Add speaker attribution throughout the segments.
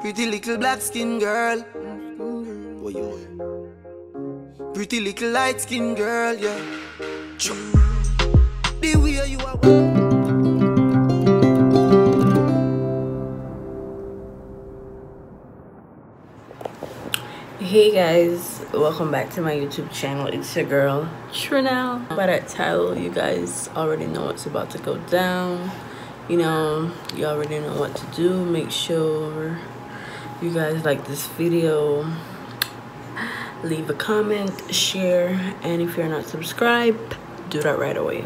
Speaker 1: Pretty little black skin girl. Oh, yo. Pretty little light skin girl, yeah. The way you are.
Speaker 2: Hey guys, welcome back to my YouTube channel. It's your girl Trinelle. By that title, you guys already know what's about to go down. You know, you already know what to do. Make sure you guys like this video. Leave a comment, share, and if you're not subscribed, do that right away.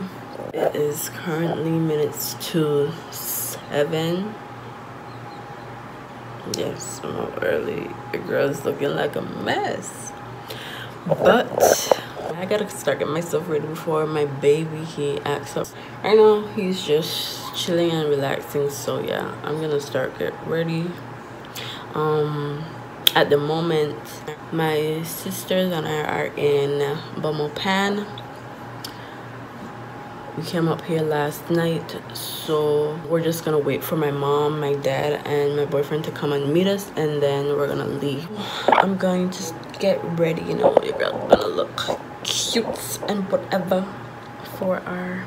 Speaker 2: It is currently minutes to seven. Yes, I'm up early. The girl's looking like a mess. But I gotta start getting myself ready before my baby he acts up. Right now he's just chilling and relaxing. So yeah, I'm gonna start get ready. Um, at the moment, my sisters and I are in Belmopan we came up here last night so we're just gonna wait for my mom my dad and my boyfriend to come and meet us and then we're gonna leave. I'm going to get ready you know your girl's gonna look cute and whatever for our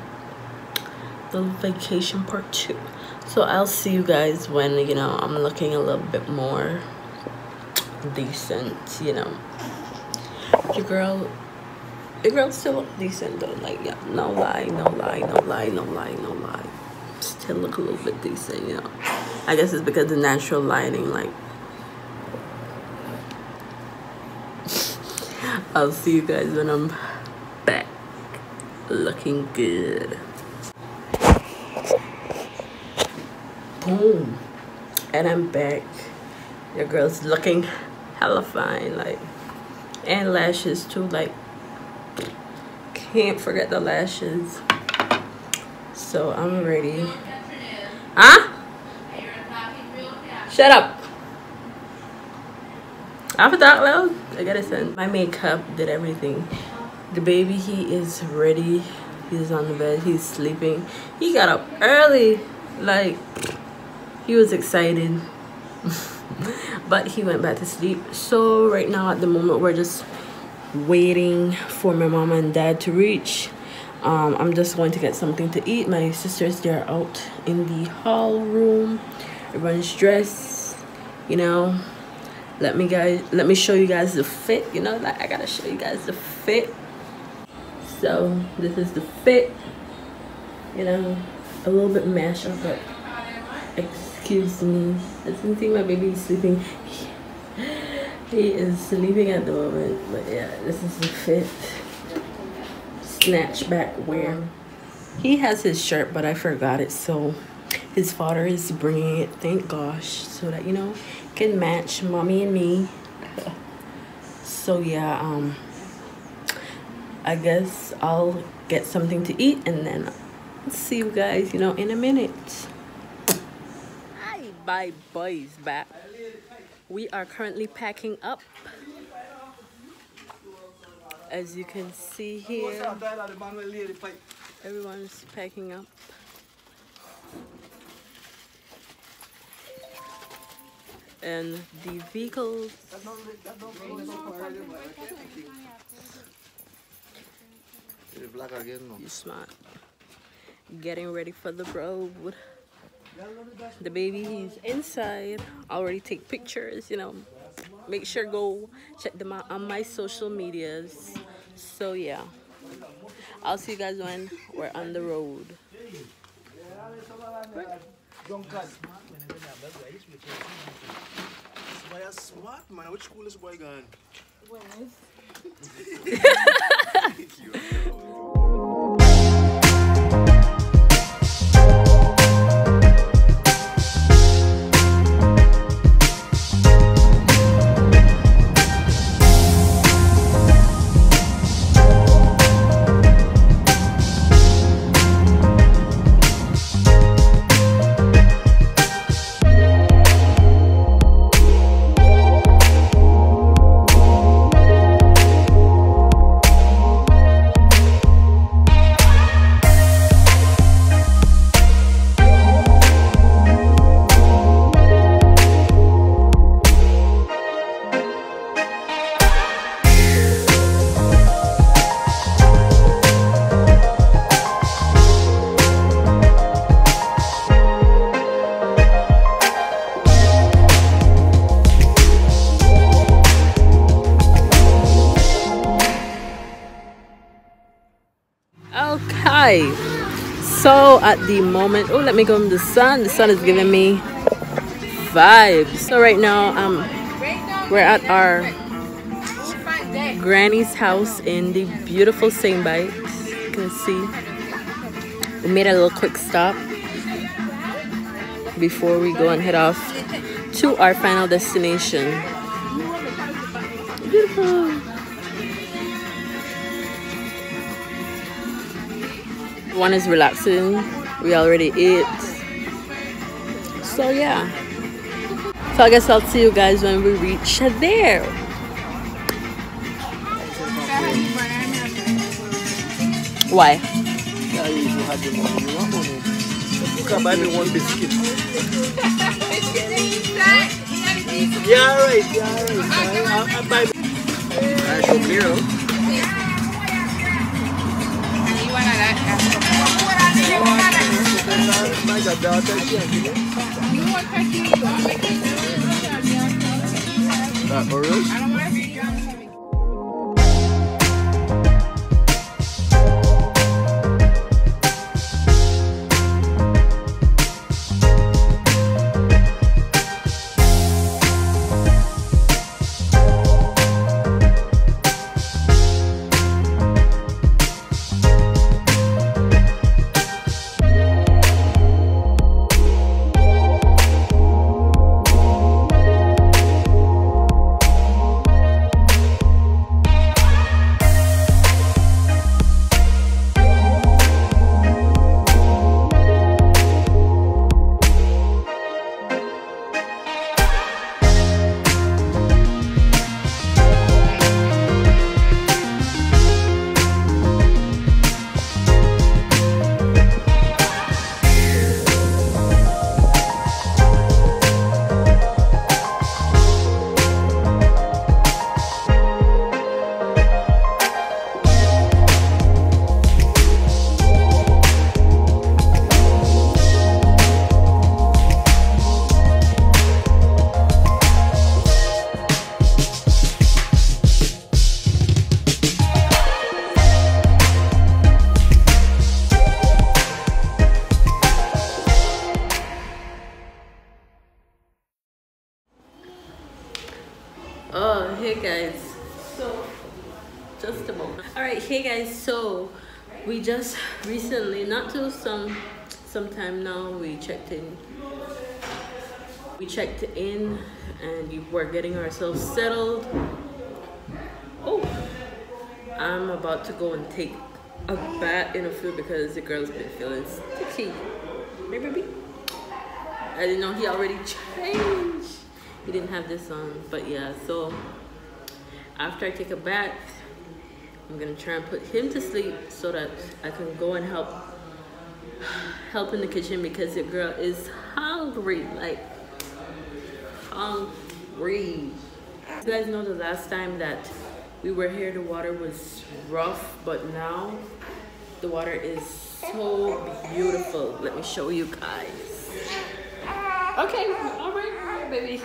Speaker 2: little vacation part two so i'll see you guys when you know i'm looking a little bit more decent you know your girl the girl still look decent though. Like, yeah, no lie, no lie, no lie, no lie, no lie. Still look a little bit decent, you know. I guess it's because the natural lighting, like. I'll see you guys when I'm back. Looking good. Boom. And I'm back. Your girl's looking hella fine, like. And lashes too, like can't forget the lashes. So I'm ready. Huh? Shut up. After that loud, I gotta send my makeup, did everything. The baby, he is ready. He's on the bed, he's sleeping. He got up early, like he was excited. but he went back to sleep. So right now at the moment we're just waiting for my mom and dad to reach. Um, i'm just going to get something to eat. My sisters they're out in the hall room. Everyone's dressed you know. Let me guys let me show you guys the fit you know like i gotta show you guys the fit. So this is the fit you know a little bit mashed up but excuse me i didn't think my baby is sleeping he is sleeping at the moment, but yeah, this is the fifth Snatch back wear. He has his shirt, but I forgot it, so his father is bringing it, thank gosh, so that, you know, can match mommy and me. So yeah, um, I guess I'll get something to eat and then see you guys, you know, in a minute. Bye boys back we are currently packing up. As you can see here everyone's packing up. And the vehicles. You smart. Getting ready for the road the baby he's inside already take pictures you know make sure go check them out on my social medias so yeah i'll see you guys when we're on the road
Speaker 3: smart man. Which school is boy going?
Speaker 2: The moment, oh, let me go in the sun. The sun is giving me vibes. So right now, um, we're at our granny's house in the beautiful St. Bites. You can see we made a little quick stop before we go and head off to our final destination. Beautiful. One is relaxing. We already ate. So yeah. So I guess I'll see you guys when we reach there. Why?
Speaker 3: Yeah, you usually have the money. You want money? You can buy me one biscuit. yeah, right. Yeah, right. I, I, I buy. I show Miro. My daughter, she has it. Uh, Oreos?
Speaker 2: Not too some, sometime now, we checked in. We checked in, and we were getting ourselves settled. Oh, I'm about to go and take a bath in a few because the girl's been feeling sticky. Baby. I didn't know he already changed. He didn't have this on, but yeah. So after I take a bath, I'm gonna try and put him to sleep so that I can go and help help in the kitchen because the girl is hungry, like hungry. You guys know the last time that we were here, the water was rough, but now the water is so beautiful. Let me show you guys. Okay, all right, all right, baby.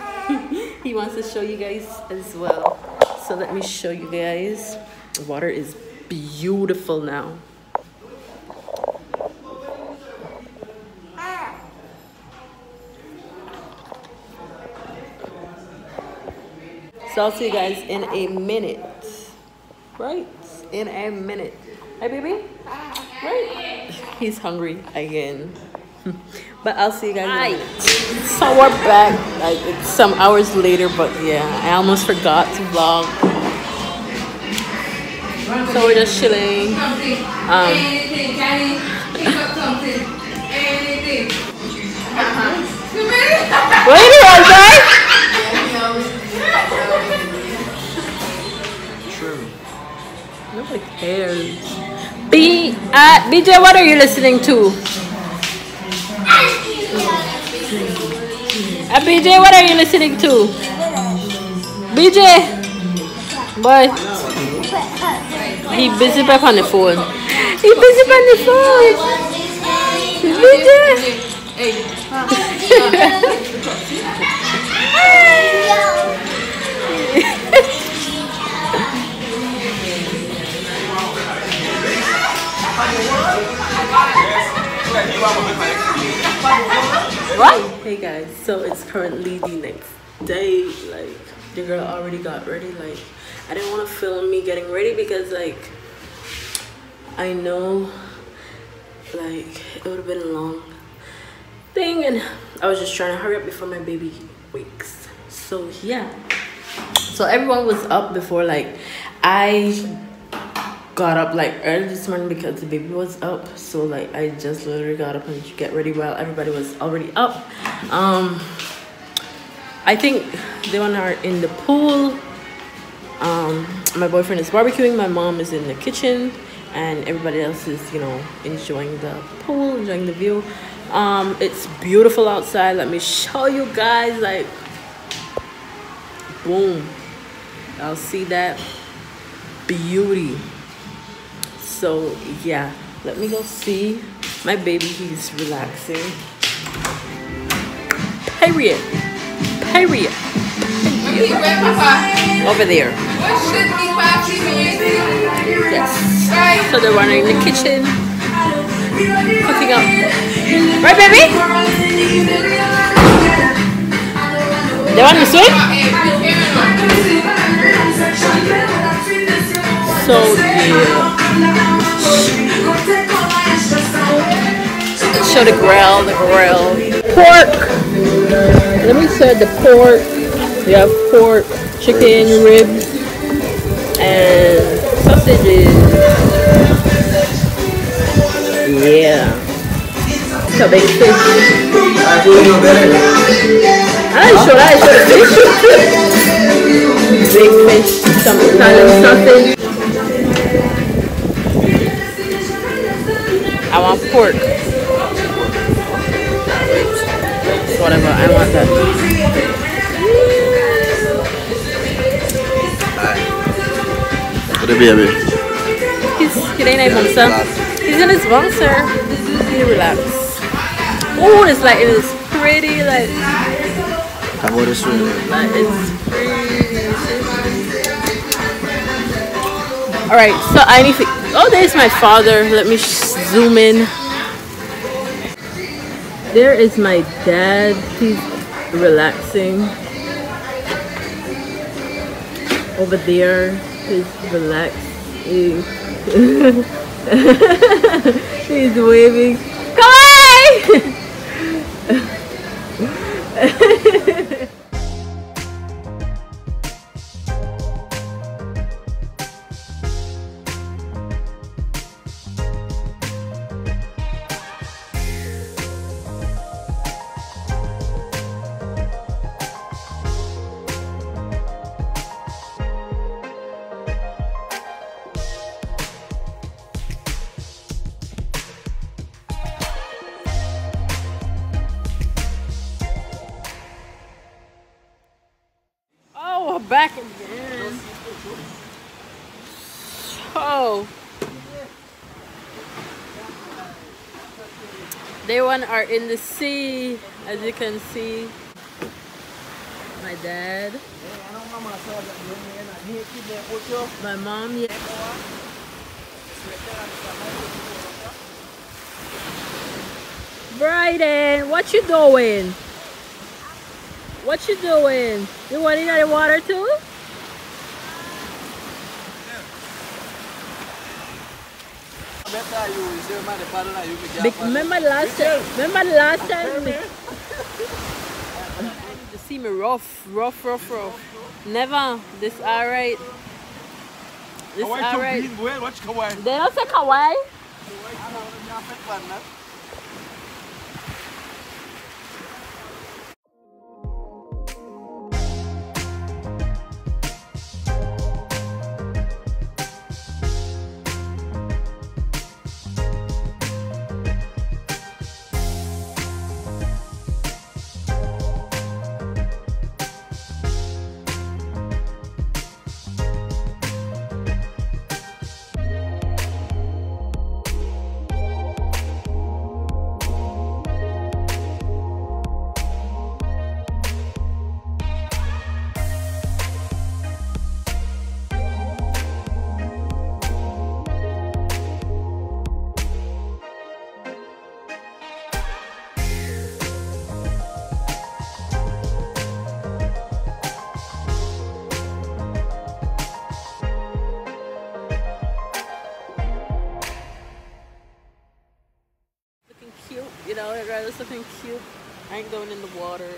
Speaker 2: he wants to show you guys as well. So let me show you guys. The water is beautiful now. So I'll see you guys in a minute. Right? In a minute. Hi, baby? Right? He's hungry again. but I'll see you guys in a minute. So we're back. Like it's some hours later, but yeah, I almost forgot to vlog. So we're just chilling. Um, what are you doing, Nobody cares. B, uh, BJ, what are you listening to? Uh, BJ, what are you listening to? BJ, boy, he busy back on the phone. He busy on the phone. BJ. What? Hey guys, so it's currently the next day. Like the girl already got ready. Like I didn't want to film me getting ready because like I know like it would have been a long thing and I was just trying to hurry up before my baby wakes. So yeah. So everyone was up before like I got up like early this morning because the baby was up. So like i just literally got up and get ready while everybody was already up. Um i think they are in the pool. Um my boyfriend is barbecuing my mom is in the kitchen and everybody else is you know enjoying the pool enjoying the view. Um it's beautiful outside. Let me show you guys like boom. I'll see that beauty so yeah let me go see my baby. He's relaxing. Hey Ria over there. Yes. So they're running in the kitchen. Cooking up. Right baby? They want to swim so yeah Show the grill, the grill. Pork. Let me show the pork. We have pork, chicken, ribs, and sausages. Yeah. So big fish. I didn't show that. I showed the fish. Big fish, some Italian sausage. I want pork. Whatever, I want that.
Speaker 3: What baby?
Speaker 2: He's, he ain't able to He's in his bunk, sir. He relax. Oh, it's like, it is pretty, like.
Speaker 3: How about this one?
Speaker 2: Like, it's pretty. Alright, so I need to. Oh, there's my father. Let me zoom in. There is my dad. He's relaxing. Over there, he's relaxing. he's waving. Come on! back again. So, they one are in the sea, as you can see. My dad. My mom, yeah. Bryden, what you doing? What you doing? You want in water too? Remember last time? Remember last time? you see me rough, rough, rough, rough. Never. This alright. This alright. They don't say kawaii. Looking cute. I ain't going in the water.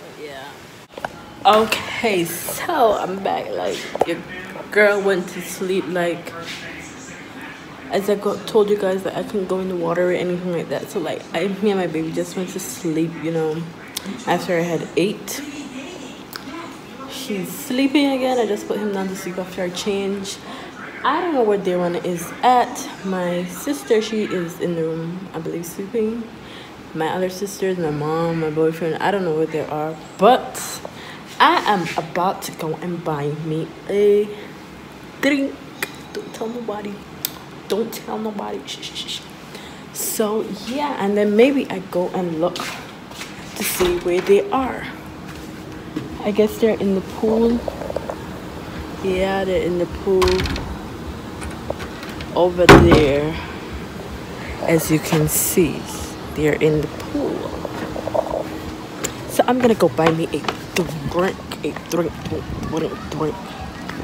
Speaker 2: But yeah. Okay, so I'm back. Like your girl went to sleep. Like as I got, told you guys that I couldn't go in the water or anything like that. So like I, me and my baby just went to sleep. You know, after I had ate. He's sleeping again. I just put him down to sleep after I change. I don't know where Dewan is at. My sister, she is in the room, I believe, sleeping. My other sisters, my mom, my boyfriend, I don't know where they are. But I am about to go and buy me a drink. Don't tell nobody. Don't tell nobody. Shh, shh, shh. So yeah, and then maybe I go and look to see where they are. I guess they're in the pool. Yeah, they're in the pool over there. As you can see, they're in the pool. So I'm gonna go buy me a drink, a drink, drink, drink, drink,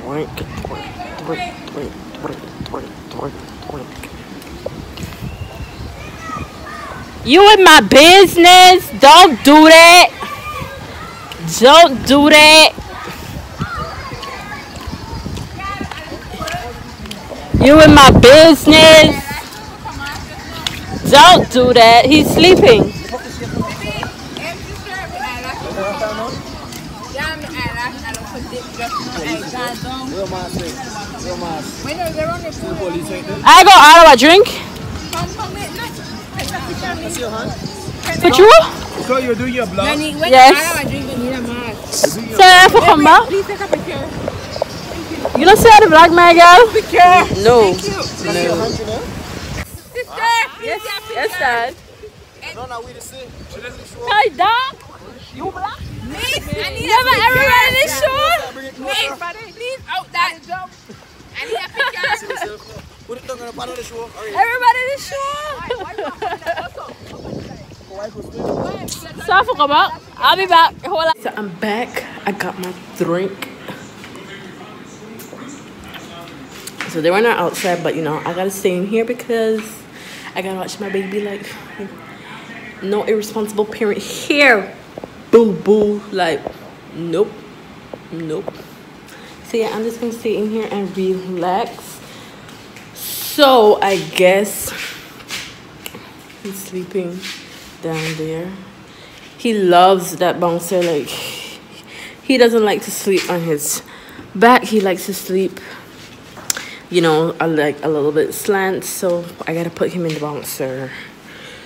Speaker 2: drink, drink, drink, drink, drink, drink, drink. You in my business? Don't do that. Don't do that. You in my business? Don't do that. He's sleeping. I go out of a drink. For you?
Speaker 3: So you do your blog?
Speaker 2: Yes. So I have to come back. You don't see how the black man girl? No. No. Yes, yes, dad.
Speaker 3: No, no, we the same.
Speaker 2: Hi, dog. You black? Never ever ran this show.
Speaker 4: Please out that jump. I need a picture.
Speaker 3: Put it down on the bottom of the show. All right.
Speaker 2: Everybody this show. So I forgot about. I'll be back. Hold on. So I'm back. I got my drink. So they were not outside, but you know, I gotta stay in here because I gotta watch my baby like no irresponsible parent here. Boo boo. Like, nope. Nope. So yeah, I'm just gonna stay in here and relax. So I guess he's sleeping down there. He loves that bouncer. Like he doesn't like to sleep on his back. He likes to sleep, you know, a, like a little bit slant. So I gotta put him in the bouncer.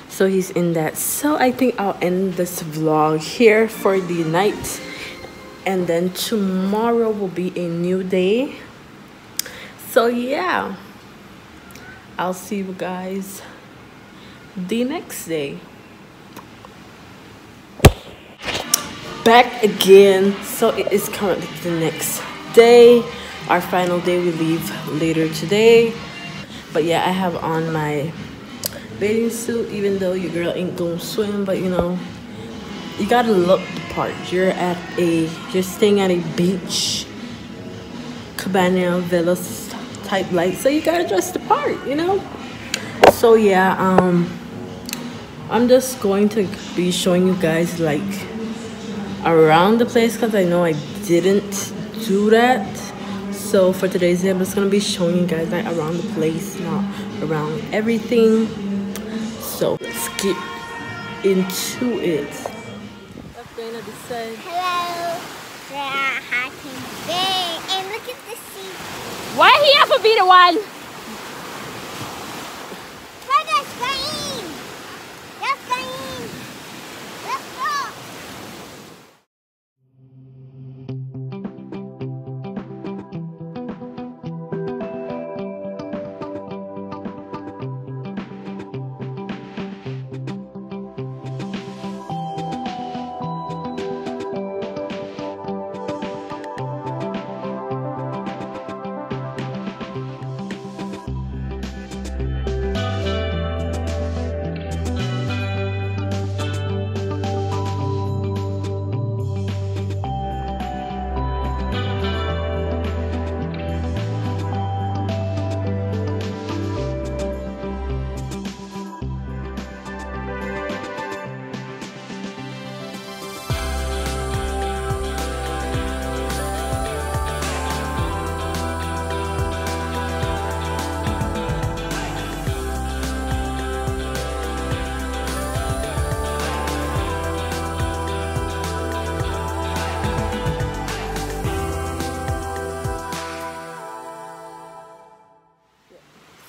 Speaker 2: So he's in that. So I think I'll end this vlog here for the night. And then tomorrow will be a new day. So yeah. I'll see you guys the next day. Back again. So it is currently the next day. Our final day. We leave later today. But yeah, I have on my bathing suit even though your girl ain't gonna swim. But you know, you gotta look the part. You're at a, you're staying at a beach cabana villa type light so you gotta dress the part you know so yeah um i'm just going to be showing you guys like around the place because i know i didn't do that so for today's day i'm just gonna be showing you guys like around the place not around everything so let's get into it
Speaker 5: Hello. Yeah, I can big. And look at the sea.
Speaker 2: why he have to be the one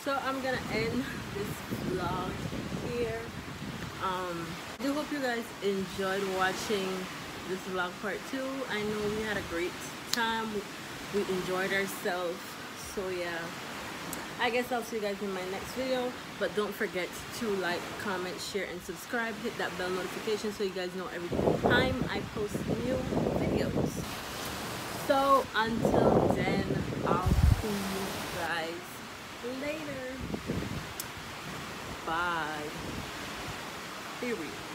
Speaker 5: so i'm gonna end this vlog here
Speaker 2: um i do hope you guys enjoyed watching this vlog part two i know we had a great time we enjoyed ourselves so yeah I guess I'll see you guys in my next video. But don't forget to like, comment, share, and subscribe. Hit that bell notification so you guys know every time I post new videos. So until then, I'll see you guys later. Bye. Period